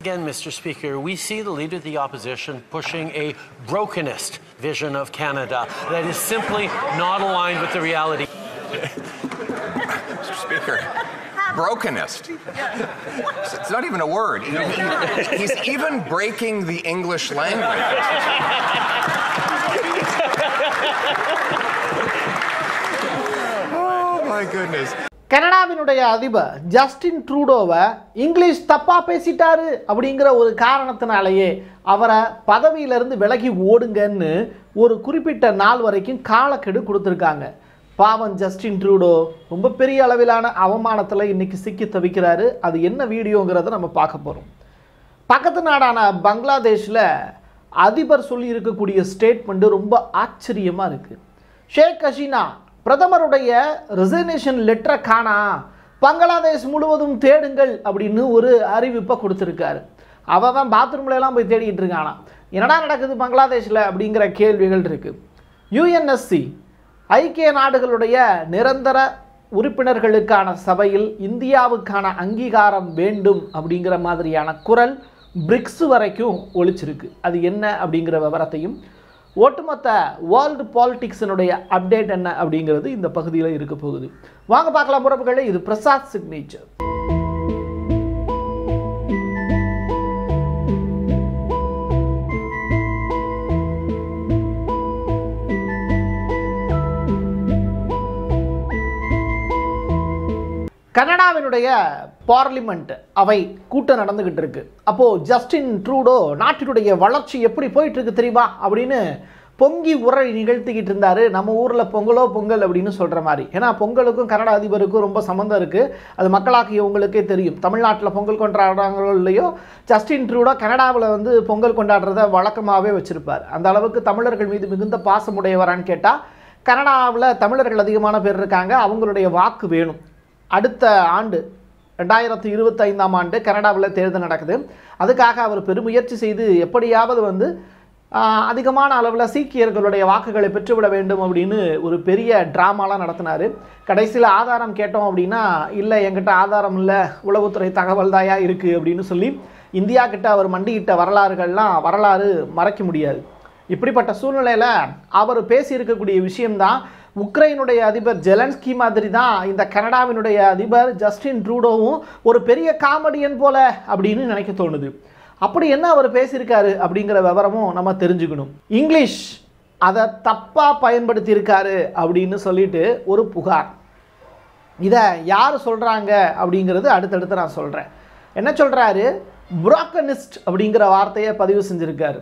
Again, Mr. Speaker, we see the Leader of the Opposition pushing a brokenist vision of Canada that is simply not aligned with the reality. Mr. Speaker, brokenist. It's not even a word. He- he- He's even breaking the English language. Oh my goodness. கனடாவினுடைய அதிபர் Justin ட்ரூடோவை English தப்பாக பேசிட்டாரு அப்படிங்கிற ஒரு காரணத்தினாலேயே அவரை பதவியிலிருந்து விலகி ஓடுங்கன்னு ஒரு குறிப்பிட்ட நாள் வரைக்கும் காலக்கெடு கொடுத்துருக்காங்க. பாவம் ஜஸ்டின் ட்ரூடோ ரொம்ப பெரிய அளவிலான அவமானத்தில் இன்னைக்கு சிக்கி தவிக்கிறாரு. அது என்ன வீடியோங்கிறத நம்ம பார்க்க போகிறோம் பக்கத்து நாடான பங்களாதேஷில் அதிபர் சொல்லி இருக்கக்கூடிய ஸ்டேட்மெண்ட்டு ரொம்ப ஆச்சரியமாக இருக்குது ஷேக் ஹசீனா பிரதமருடைய ரிசர்னேஷன் லெட்டரை காணா பங்களாதேஷ் முழுவதும் தேடுங்கள் அப்படின்னு ஒரு அறிவிப்பை கொடுத்துருக்காரு. அவன் பாத்ரூம்ல எல்லாம் போய் தேடிக்கிட்டு இருக்கானா. என்னடா நடக்குது பங்களாதேஷில் அப்படிங்கிற கேள்விகள் இருக்குது யுஎன்எஸ்சி ஐக்கிய நாடுகளுடைய நிரந்தர உறுப்பினர்களுக்கான சபையில் இந்தியாவுக்கான அங்கீகாரம் வேண்டும் அப்படிங்கிற மாதிரியான குரல் பிரிக்ஸ் வரைக்கும் ஒழிச்சிருக்கு அது என்ன அப்படிங்கிற விவரத்தையும் ஒட்டுமொத்த வேர்ல்டு பாலிடிக்ஸினுடைய அப்டேட் என்ன அப்படிங்கிறது இந்த பகுதியில் இருக்க போகுது. வாங்க பார்க்கலாம் உறவுகளே இது பிரசாத் சிக்னேச்சர் கனடாவினுடைய பார்லிமெண்ட் அவை கூட்டம் நடந்துகிட்டு இருக்கு. அப்போ ஜஸ்டின் ட்ரூடோ நாட்டினுடைய வளர்ச்சி எப்படி போயிட்டு இருக்கு தெரியுமா? அப்படின்னு பொங்கி உரை நிகழ்த்திக்கிட்டு இருந்தார். நம்ம ஊரில் பொங்கலோ பொங்கல் அப்படின்னு சொல்கிற மாதிரி. ஏன்னா பொங்கலுக்கும் கனடா அதிபருக்கும் ரொம்ப சம்மந்தம் இருக்குது அது மக்களாகியவங்களுக்கே தெரியும். தமிழ்நாட்டில் பொங்கல் கொண்டாடுறாங்களோ இல்லையோ ஜஸ்டின் ட்ரூடோ கனடாவில் வந்து பொங்கல் கொண்டாடுறத வழக்கமாகவே வச்சுருப்பார். அந்த அளவுக்கு தமிழர்கள் மீது மிகுந்த பாசமுடையவரான்னு கேட்டால் கனடாவில் தமிழர்கள் அதிகமான பேர் இருக்காங்க. அவங்களுடைய வாக்கு வேணும். அடுத்த ஆண்டு ரெண்டாயிரத்தி இருபத்தைந்தாம் ஆண்டு கனடாவில் தேர்தல் நடக்குது. அதுக்காக அவர் பெருமுயற்சி செய்து எப்படியாவது வந்து அதிகமான அளவில் சீக்கியர்களுடைய வாக்குகளை பெற்றுவிட வேண்டும் அப்படின்னு ஒரு பெரிய ட்ராமாலாம் நடத்தினார். கடைசியில் ஆதாரம் கேட்டோம் அப்படின்னா இல்லை என்கிட்ட ஆதாரம் இல்லை. உளவுத்துறை தகவல் தாயா இருக்குது அப்படின்னு சொல்லி இந்தியா கிட்ட அவர் மண்டியிட்ட வரலாறுகள்லாம் வரலாறு மறைக்க முடியாது. இப்படிப்பட்ட சூழ்நிலையில் அவர் பேசியிருக்கக்கூடிய விஷயம்தான் உக்ரைனுடைய அதிபர் ஜெலன்ஸ்கி மாதிரி தான் இந்த கனடாவினுடைய அதிபர் ஜஸ்டின் ட்ரூடோவும் ஒரு பெரிய காமெடியன் போல அப்படின்னு நினைக்க தோணுது. அப்படி என்ன அவர் பேசியிருக்காரு அப்படிங்கிற விவரமும் நம்ம தெரிஞ்சுக்கணும். இங்கிலீஷ் அதை தப்பாக பயன்படுத்தியிருக்காரு அப்படின்னு சொல்லிட்டு ஒரு புகார். இதை யார் சொல்கிறாங்க அப்படிங்கிறது அடுத்தடுத்து நான் சொல்கிறேன் என்ன சொல்கிறாரு புரோக்கனிஸ்ட் அப்படிங்கிற வார்த்தையை பதிவு செஞ்சுருக்காரு.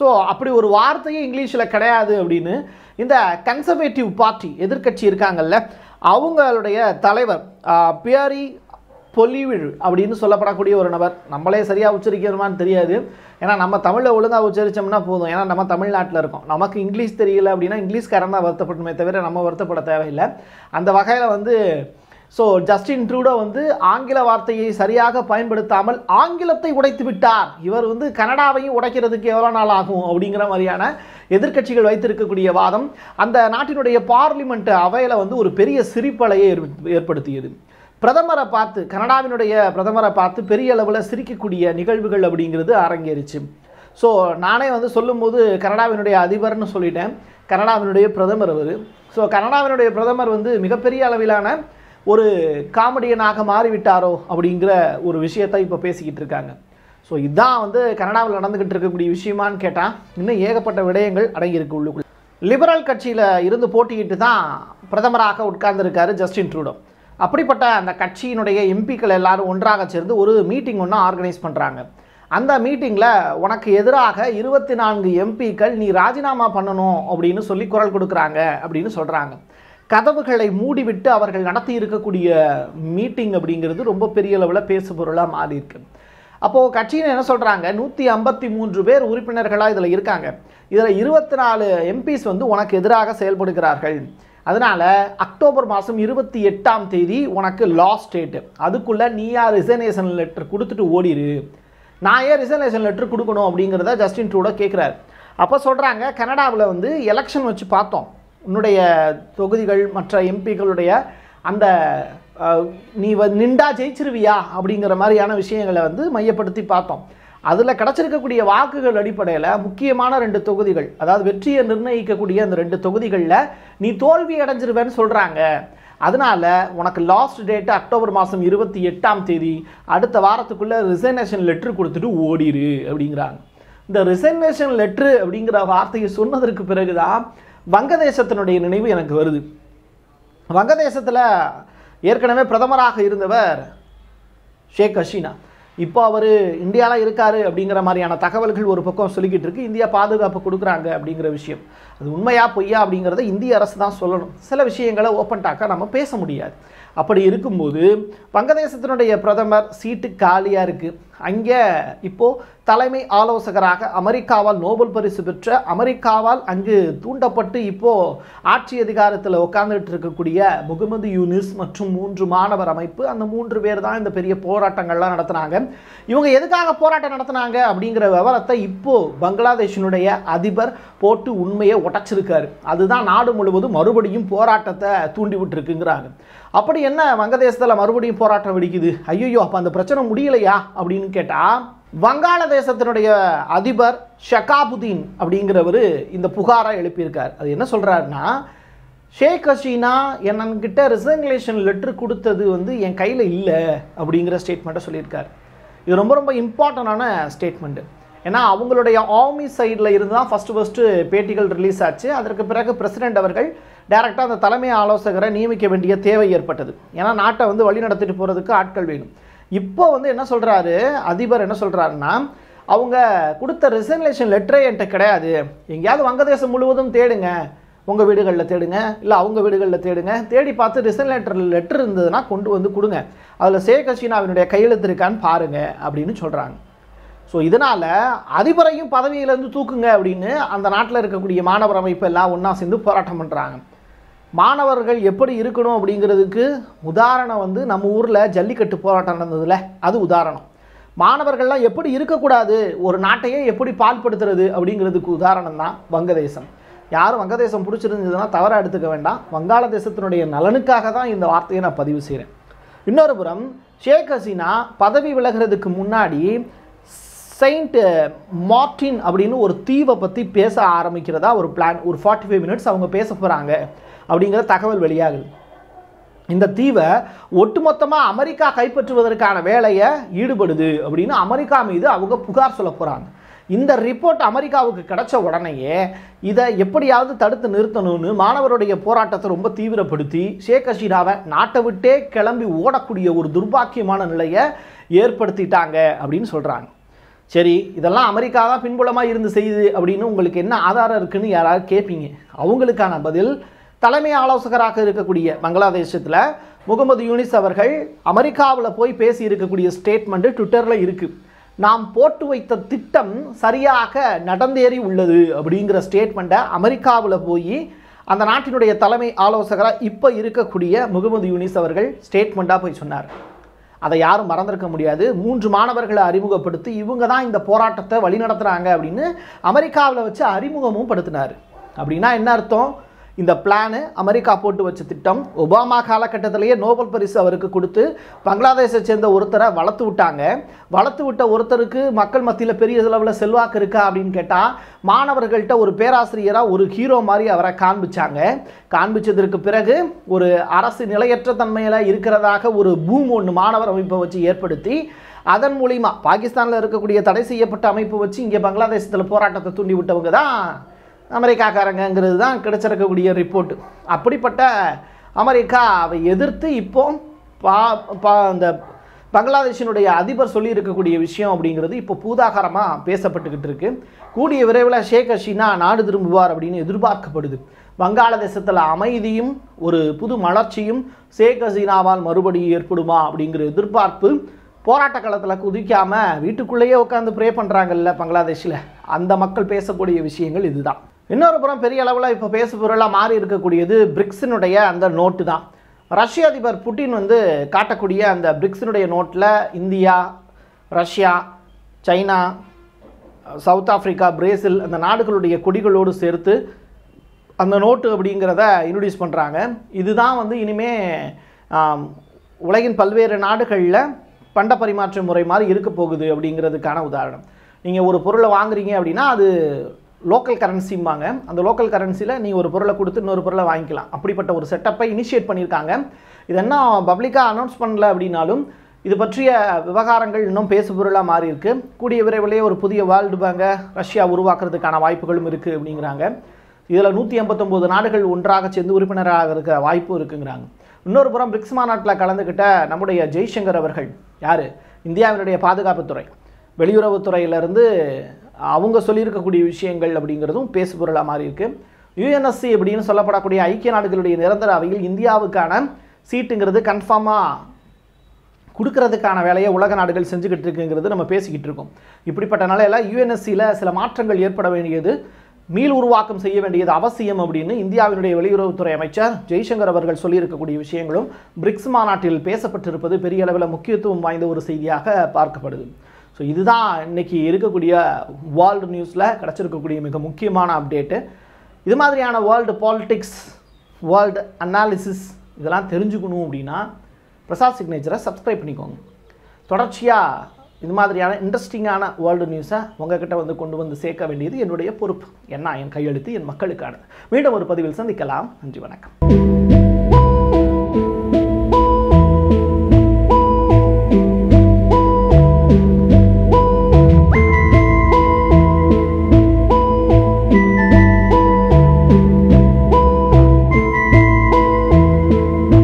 ஸோ அப்படி ஒரு வார்த்தையே இங்கிலீஷில் கிடையாது அப்படின்னு இந்த கன்சர்வேட்டிவ் பார்ட்டி எதிர்க்கட்சி இருக்காங்கல்ல அவங்களுடைய தலைவர் ஆஹ், பியரி பொலிவிழ் அப்படின்னு சொல்லப்படக்கூடிய ஒரு நபர். நம்மளே சரியாக உச்சரிக்கிறோமான்னு தெரியாது. ஏன்னா நம்ம தமிழில் ஒழுங்காக உச்சரித்தோம்னா போதும். ஏன்னா நம்ம தமிழ்நாட்டில் இருக்கோம். நமக்கு இங்கிலீஷ் தெரியல அப்படின்னா இங்கிலீஷ்காரன் தான் வருத்தப்படணுமே தவிர நம்ம வருத்தப்பட தேவையில்லை. அந்த வகையில் வந்து ஸோ ஜஸ்டின் ட்ரூடோ வந்து ஆங்கில வார்த்தையை சரியாக பயன்படுத்தாமல் ஆங்கிலத்தை உடைத்து விட்டார். இவர் வந்து கனடாவையும் உடைக்கிறதுக்கு எவ்வளோ நாள் ஆகும் அப்படிங்கிற மாதிரியான எதிர்க்கட்சிகள் வைத்திருக்கக்கூடிய வாதம் அந்த நாட்டினுடைய பார்லிமெண்ட் அவையில் வந்து ஒரு பெரிய சிரிப்பலையை ஏற்ப- ஏற்படுத்தியது. பிரதமரை பார்த்து கனடாவினுடைய பிரதமரை பார்த்து பெரிய அளவில் சிரிக்கக்கூடிய நிகழ்வுகள் அப்படிங்கிறது அரங்கேறிச்சு. ஸோ நானே வந்து சொல்லும்போது கனடாவினுடைய அதிபர்னு சொல்லிட்டேன். கனடாவினுடைய பிரதமர் அவர். ஸோ கனடாவினுடைய பிரதமர் வந்து மிகப்பெரிய அளவிலான ஒரு காமெடியனாக மாறிவிட்டாரோ அப்படிங்கிற ஒரு விஷயத்தை இப்போ பேசிக்கிட்டு இருக்காங்க. ஸோ இதுதான் வந்து கனடாவில் நடந்துக்கிட்டு இருக்கக்கூடிய விஷயமான்னு கேட்டால் இன்னும் ஏகப்பட்ட விடயங்கள் அடங்கியிருக்கு உள்ளுக்குள்ள. லிபரல் கட்சியில் இருந்து போட்டியிட்டு தான் பிரதமராக உட்கார்ந்துருக்காரு ஜஸ்டின் ட்ரூடோ அப்படிப்பட்ட அந்த கட்சியினுடைய எம்பிக்கள் எல்லாரும் ஒன்றாக சேர்ந்து ஒரு மீட்டிங் ஒன்று ஆர்கனைஸ் பண்ணுறாங்க அந்த மீட்டிங்கில் உனக்கு எதிராக இருபத்தி நான்கு எம்பிக்கள் நீ ராஜினாமா பண்ணணும் அப்படின்னு சொல்லி குரல் கொடுக்குறாங்க அப்படின்னு சொல்கிறாங்க கதவுகளை மூடிவிட்டு அவர்கள் நடத்தி இருக்கக்கூடிய மீட்டிங் அப்படிங்கிறது ரொம்ப பெரிய அளவில் பேசு பொருளாக மாறி இருக்கு அப்போது கட்சியின் என்ன சொல்கிறாங்க நூற்றி ஐம்பத்தி மூன்று பேர் உறுப்பினர்களாக இதில் இருக்காங்க. இதில் இருபத்தி நாலு எம்பிஸ் வந்து உனக்கு எதிராக செயல்படுகிறார்கள். அதனால் அக்டோபர் மாதம் இருபத்தி எட்டாம் தேதி உனக்கு லாஸ்ட் டேட்டு அதுக்குள்ளே நீயா ரிசர்னேஷன் லெட்டர் கொடுத்துட்டு ஓடிரு. நான் ஏன் ரிசர்வேஷன் லெட்டர் கொடுக்கணும் அப்படிங்கிறத ஜஸ்டின் ட்ரூடோ கேட்குறாரு அப்போ சொல்கிறாங்க கனடாவில் வந்து எலெக்ஷன் வச்சு பார்த்தோம். உன்னுடைய தொகுதிகள் மற்ற எம்பிக்களுடைய அந்த நீ வ நின்றா ஜெயிச்சிருவியா அப்படிங்கிற மாதிரியான விஷயங்களை வந்து மையப்படுத்தி பார்த்தோம். அதில் கிடச்சிருக்கக்கூடிய வாக்குகள் அடிப்படையில் முக்கியமான ரெண்டு தொகுதிகள் அதாவது வெற்றியை நிர்ணயிக்கக்கூடிய அந்த ரெண்டு தொகுதிகளில் நீ தோல்வி அடைஞ்சிருவேன்னு சொல்கிறாங்க அதனால் உனக்கு லாஸ்ட் டேட் அக்டோபர் மாதம் இருபத்தி எட்டாம் தேதி அடுத்த வாரத்துக்குள்ளே ரிசைனேஷன் லெட்ரு கொடுத்துட்டு ஓடிரு அப்படிங்கிறாங்க. இந்த ரிசைனேஷன் லெட்ரு அப்படிங்கிற வார்த்தையை சொன்னதற்கு பிறகுதான் வங்கதேசத்தினுடைய நினைவு எனக்கு வருது. வங்கதேசத்தில் ஏற்கனவே பிரதமராக இருந்தவர் ஷேக் ஹசீனா. இப்போ அவர் இந்தியாவில் இருக்கார் அப்படிங்கிற மாதிரியான தகவல்கள் ஒரு பக்கம் சொல்லிக்கிட்டு இருக்கு. இந்தியா பாதுகாப்பு கொடுக்குறாங்க அப்படிங்கிற விஷயம். அது உண்மையா பொய்யா அப்படிங்கிறத இந்திய அரசு தான் சொல்லணும். சில விஷயங்களை ஓப்பன் டாக்காக நம்ம பேச முடியாது. அப்படி இருக்கும்போது வங்கதேசத்தினுடைய பிரதமர் சீட்டு காலியாக இருக்குது அங்கே இப்போது தலைமை ஆலோசகராக அமெரிக்காவால் நோபல் பரிசு பெற்ற அமெரிக்காவால் அங்கு தூண்டப்பட்டு இப்போது ஆட்சி அதிகாரத்தில் உட்கார்ந்துட்டு இருக்கக்கூடிய முகமது யூனிஸ் மற்றும் மூன்று மாணவர் அமைப்பு அந்த மூன்று பேர் தான் இந்த பெரிய போராட்டங்கள்லாம் நடத்துனாங்க. இவங்க எதுக்காக போராட்டம் நடத்துனாங்க அப்படிங்கிற விவரத்தை இப்போது பங்களாதேஷினுடைய அதிபர் போட்டு உண்மையை உடைச்சிருக்காரு. அதுதான் நாடு முழுவதும் மறுபடியும் போராட்டத்தை தூண்டி விட்டுருக்குங்கிறாங்க அப்படி என்ன வங்கதேசத்தில் மறுபடியும் போராட்டம் வெடிக்குது? ஐயோ அப்போ அந்த பிரச்சனை முடியலையா? அப்படின்னு கேட்டால் வங்காளதேசத்தினுடைய அதிபர் ஷகாபுதீன் அப்படிங்கிறவர் இந்த புகாரை எழுப்பியிருக்கார். அது என்ன சொல்கிறாருன்னா ஷேக் ஹசீனா என்னன்கிட்ட ரிசர்வேஷன் லெட்ரு கொடுத்தது வந்து என் கையில் இல்லை அப்படிங்கிற ஸ்டேட்மெண்ட்டை சொல்லியிருக்கார். இது ரொம்ப ரொம்ப இம்பார்ட்டண்டான ஸ்டேட்மெண்ட்டு ஏன்னா அவங்களுடைய ஆர்மி சைடில் இருந்து தான் ஃபஸ்ட்டு ஃபஸ்ட்டு பேட்டிகள் ரிலீஸ் ஆச்சு. அதற்கு பிறகு பிரசிடென்ட் அவர்கள் டேரெக்டாக அந்த தலைமை ஆலோசகரை நியமிக்க வேண்டிய தேவை ஏற்பட்டது. ஏன்னா நாட்டை வந்து வழி நடத்திட்டு போகிறதுக்கு ஆட்கள் வேணும். இப்போ வந்து என்ன சொல்கிறாரு அதிபர் என்ன சொல்கிறாருன்னா அவங்க கொடுத்த ரிசர்வேஷன் லெட்டரே என்கிட்ட கிடையாது. எங்கேயாவது வங்கதேசம் முழுவதும் தேடுங்க. உங்கள் வீடுகளில் தேடுங்க. இல்லை அவங்க வீடுகளில் தேடுங்க. தேடி பார்த்து ரிசன் லெட்டர் லெட்டர் இருந்ததுன்னா கொண்டு வந்து கொடுங்க. அதில் ஷேக் ஹசீனாவினுடைய கையெழுத்து இருக்கான்னு பாருங்கள் அப்படின்னு சொல்கிறாங்க ஸோ இதனால் அதிபரையும் பதவியிலேருந்து தூக்குங்க அப்படின்னு அந்த நாட்டில் இருக்கக்கூடிய மாணவர் அமைப்பு எல்லாம் ஒன்றா சேர்ந்து போராட்டம் பண்ணுறாங்க மாணவர்கள் எப்படி இருக்கணும் அப்படிங்கிறதுக்கு உதாரணம் வந்து நம்ம ஊரில் ஜல்லிக்கட்டு போராட்டம் நடந்ததுல அது உதாரணம். மாணவர்கள்லாம் எப்படி இருக்கக்கூடாது ஒரு நாட்டையே எப்படி பால்படுத்துறது அப்படிங்கிறதுக்கு உதாரணம் தான் வங்கதேசம். யாரும் வங்கதேசம் பிடிச்சிருந்ததுன்னா தவறாக எடுத்துக்க வேண்டாம். வங்காளதேசத்தினுடைய நலனுக்காக தான் இந்த வார்த்தையை நான் பதிவு செய்கிறேன் இன்னொரு புறம் ஷேக் ஹசீனா பதவி விலகிறதுக்கு முன்னாடி செயின்ட் மார்டின் அப்படின்னு ஒரு தீவை பற்றி பேச ஆரம்பிக்கிறதா ஒரு பிளான் ஒரு ஃபார்ட்டி ஃபைவ் மினிட்ஸ் அவங்க பேச போகிறாங்க அப்படிங்கிற தகவல் வெளியாகுது. இந்த தீவை ஒட்டுமொத்தமாக அமெரிக்கா கைப்பற்றுவதற்கான வேலையை ஈடுபடுது அப்படின்னு அமெரிக்கா மீது அவங்க புகார் சொல்ல போகிறாங்க இந்த ரிப்போர்ட் அமெரிக்காவுக்கு கிடைச்ச உடனேயே இதை எப்படியாவது தடுத்து நிறுத்தணும்னு மாணவருடைய போராட்டத்தை ரொம்ப தீவிரப்படுத்தி ஷேக் ஹசீனாவை நாட்டை விட்டே கிளம்பி ஓடக்கூடிய ஒரு துர்பாக்கியமான நிலையை ஏற்படுத்திட்டாங்க அப்படின்னு சொல்கிறாங்க சரி இதெல்லாம் அமெரிக்கா தான் பின்புலமாக இருந்து செய்யுது அப்படின்னு உங்களுக்கு என்ன ஆதாரம் இருக்குன்னு யாராவது கேட்பீங்க அவங்களுக்கான பதில் தலைமை ஆலோசகராக இருக்கக்கூடிய பங்களாதேசத்தில் முகமது யூனிஸ் அவர்கள் அமெரிக்காவில் போய் பேசி இருக்கக்கூடிய ஸ்டேட்மெண்ட்டு ட்விட்டரில் இருக்குது நாம் போட்டு வைத்த திட்டம் சரியாக நடந்தேறி உள்ளது அப்படிங்கிற ஸ்டேட்மெண்ட்டை அமெரிக்காவில் போய் அந்த நாட்டினுடைய தலைமை ஆலோசகராக இப்போ இருக்கக்கூடிய முகமது யூனிஸ் அவர்கள் ஸ்டேட்மெண்ட்டாக போய் சொன்னார். அதை யாரும் மறந்திருக்க முடியாது. மூன்று மாணவர்களை அறிமுகப்படுத்தி இவங்க தான் இந்த போராட்டத்தை வழிநடத்துகிறாங்க அப்படின்னு அமெரிக்காவில் வச்சு அறிமுகமும் படுத்தினார். அப்படின்னா என்ன அர்த்தம்? இந்த பிளானு அமெரிக்கா போட்டு வச்ச திட்டம் ஒபாமா காலகட்டத்திலேயே நோபல் பரிசு அவருக்கு கொடுத்து பங்களாதேஷை சேர்ந்த ஒருத்தரை வளர்த்து விட்டாங்க. வளர்த்து விட்ட ஒருத்தருக்கு மக்கள் மத்தியில் பெரிய அளவில் செல்வாக்கு இருக்கா அப்படின்னு கேட்டால் மாணவர்கள்ட்ட ஒரு பேராசிரியராக ஒரு ஹீரோ மாதிரி அவரை காண்பிச்சாங்க. காண்பிச்சதற்கு பிறகு ஒரு அரசு நிலையற்ற தன்மையில் இருக்கிறதாக ஒரு பூம் ஒன்று மாணவர் அமைப்பை வச்சு ஏற்படுத்தி அதன் மூலிமா பாகிஸ்தானில் இருக்கக்கூடிய தடை செய்யப்பட்ட அமைப்பு வச்சு இங்கே பங்களாதேசத்தில் போராட்டத்தை தூண்டி விட்டவங்க தான் அமெரிக்காக்காரங்கிறது தான் கிடைச்சிருக்கக்கூடிய ரிப்போர்ட் அப்படிப்பட்ட அமெரிக்காவை எதிர்த்து இப்போ பா பா அந்த பங்களாதேஷினுடைய அதிபர் சொல்லியிருக்கக்கூடிய விஷயம் அப்படிங்கிறது இப்போ பூதாகாரமாக பேசப்பட்டுக்கிட்டு இருக்கு. கூடிய விரைவில் ஷேக் ஹசீனா நாடு திரும்புவார் அப்படின்னு எதிர்பார்க்கப்படுது. வங்காளதேசத்தில் அமைதியும் ஒரு புது மலர்ச்சியும் ஷேக் ஹசீனாவால் மறுபடியும் ஏற்படுமா அப்படிங்கிற எதிர்பார்ப்பு போராட்ட களத்தில் குதிக்காமல் வீட்டுக்குள்ளேயே உட்காந்து ப்ரே பண்ணுறாங்கல்ல பங்களாதேஷில். அந்த மக்கள் பேசக்கூடிய விஷயங்கள் இதுதான். இன்னொரு புறம் பெரிய அளவில் இப்போ பேசு பொருளாக மாறி இருக்கக்கூடியது பிரிக்ஸினுடைய அந்த நோட்டு தான். ரஷ்ய அதிபர் புட்டின் வந்து காட்டக்கூடிய அந்த பிரிக்ஸினுடைய நோட்டில் India Russia China South Africa Brazil அந்த நாடுகளுடைய கொடிகளோடு சேர்த்து அந்த நோட்டு அப்படிங்கிறத இன்ட்ரடியூஸ் பண்ணுறாங்க இதுதான் வந்து இனிமே உலகின் பல்வேறு நாடுகளில் பண்ட பரிமாற்ற முறை மாதிரி இருக்க போகுது அப்படிங்கிறதுக்கான உதாரணம். நீங்கள் ஒரு பொருளை வாங்குறீங்க அப்படின்னா அது லோக்கல் கரன்சிம்பாங்க அந்த லோக்கல் கரன்சியில் நீ ஒரு பொருளை கொடுத்து இன்னொரு பொருளை வாங்கிக்கலாம். அப்படிப்பட்ட ஒரு செட்டப்பை இனிஷியேட் பண்ணியிருக்காங்க. இது என்ன பப்ளிக்காக அனௌன்ஸ் பண்ணல அப்படின்னாலும் இது பற்றிய விவகாரங்கள் இன்னும் பேசு பொருளாக மாறி இருக்கு கூடிய விரைவிலே ஒரு புதிய வேர்ல்டு பேங்கை ரஷ்யா உருவாக்குறதுக்கான வாய்ப்புகளும் இருக்குது அப்படிங்கிறாங்க. இதில் நூற்றி எண்பத்தொம்போது நாடுகள் ஒன்றாக சேர்ந்து உறுப்பினராக இருக்கிற வாய்ப்பும் இருக்குங்கிறாங்க. இன்னொரு புறம் பிரிக்ஸ் மாநாட்டில் கலந்துக்கிட்ட நம்முடைய ஜெய்சங்கர் அவர்கள். யார்? இந்தியாவினுடைய பாதுகாப்புத்துறை. வெளியுறவுத்துறையிலிருந்து அவங்க சொல்லியிருக்கக்கூடிய விஷயங்கள் அப்படிங்கிறதும் பேசு பொருளாக மாறி இருக்கு யுஎன்எஸ்சி அப்படின்னு சொல்லப்படக்கூடிய ஐக்கிய நாடுகளுடைய நிரந்தர அவையில் இந்தியாவுக்கான சீட்டுங்கிறது கன்ஃபார்மாக கொடுக்கறதுக்கான வேலையை உலக நாடுகள் செஞ்சுக்கிட்டு இருக்குங்கிறது நம்ம பேசிக்கிட்டு இருக்கோம். இப்படிப்பட்ட நிலையில் யுஎன்எஸ்சியில் சில மாற்றங்கள் ஏற்பட வேண்டியது மீள் உருவாக்கம் செய்ய வேண்டியது அவசியம் அப்படின்னு இந்தியாவினுடைய வெளியுறவுத்துறை அமைச்சர் ஜெய்சங்கர் அவர்கள் சொல்லியிருக்கக்கூடிய விஷயங்களும் பிரிக்ஸ் மாநாட்டில் பேசப்பட்டிருப்பது பெரிய அளவில் முக்கியத்துவம் வாய்ந்த ஒரு செய்தியாக பார்க்கப்படுது. ஸோ இதுதான் இன்னைக்கு இருக்கக்கூடிய வேர்ல்டு நியூஸில் கிடச்சிருக்கக்கூடிய மிக முக்கியமான அப்டேட்டு இது மாதிரியான வேர்ல்டு பாலிட்டிக்ஸ் வேர்ல்டு அனாலிசிஸ் இதெல்லாம் தெரிஞ்சுக்கணும் அப்படின்னா பிரசாத் சிக்னேச்சரை சப்ஸ்கிரைப் பண்ணிக்கோங்க. தொடர்ச்சியாக இது மாதிரியான இன்ட்ரெஸ்டிங்கான வேர்ல்டு நியூஸை உங்ககிட்ட வந்து கொண்டு வந்து சேர்க்க வேண்டியது என்னுடைய பொறுப்பு. என்ன? என் கையெழுத்து என் மக்களுக்கானது. மீண்டும் ஒரு பதிவில் சந்திக்கலாம். நன்றி வணக்கம்.